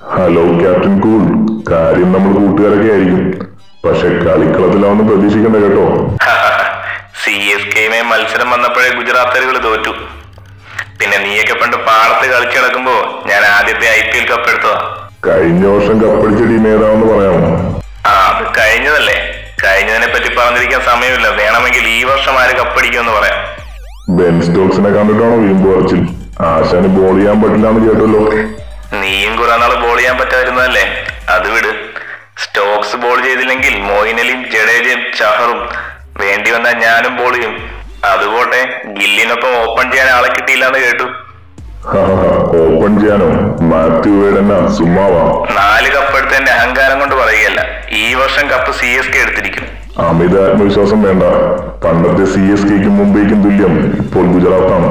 Hello captain cool കാര്യം നമ്മൾ കൂട്ടുകാരൊക്കെ ആയിരിക്കും. പക്ഷെ കളിക്കളത്തിലാവൊന്നും പ്രതീക്ഷിക്കണ്ട കേട്ടോ. സി എസ് കെയുമായി മത്സരം വന്നപ്പോഴേ ഗുജറാത്തുകൾ തോറ്റു. പിന്നെ നീയൊക്കെ പണ്ട് പാടത്ത് കളിച്ചു കിടക്കുമ്പോ ഞാൻ ആദ്യത്തെ ഐ പി എൽ കപ്പ് എടുത്തതാ. കഴിഞ്ഞ വർഷം കപ്പടിച്ച ടീം ഏതാണെന്ന് പറയാമോ? ആ അത് കഴിഞ്ഞതല്ലേ. കഴിഞ്ഞതിനെ പറ്റി പറഞ്ഞിരിക്കാൻ സമയമില്ല. വേണമെങ്കിൽ ഈ വർഷം ആര് കപ്പടിക്കുമെന്ന് പറയാം. ബെൻ സ്റ്റോക്സിനെ കണ്ടിട്ടാണോ വീമ്പ് പറച്ചിൽ? ആശാന് ബോൾ ചെയ്യാൻ പറ്റില്ല എന്ന് കേട്ടല്ലോ. നീയും കുറെ നാൾ ബോൾ ചെയ്യാൻ പറ്റാതിരുന്നതല്ലേ? അത് വിട്. സ്റ്റോക്സ് ബോൾ ചെയ്തില്ലെങ്കിൽ മോയിനലിയും ജഡേജയും ചഹറും വേണ്ടി വന്നാൽ ഞാനും ബോൾ ചെയ്യും. അതുപോട്ടെ ഗില്ലിനൊപ്പം ഓപ്പൺ ചെയ്യാൻ ആളെ കിട്ടിയില്ലാന്ന് കേട്ടു. ഓപ്പൺ ചെയ്യാനോ? മാത്യു സുമ്മാവാ നാല് കപ്പ് എടുത്തതിന്റെ അഹങ്കാരം കൊണ്ട് പറയുകയല്ല. ഈ വർഷം കപ്പ് സി എസ് കെ എടുത്തിരിക്കും. അമിത ആത്മവിശ്വാസം വേണ്ട. പണ്ടത്തെ സി എസ് കെക്കും മുംബൈക്കും തുല്യം. ഇപ്പോൾ ഗുജറാത്താണ്.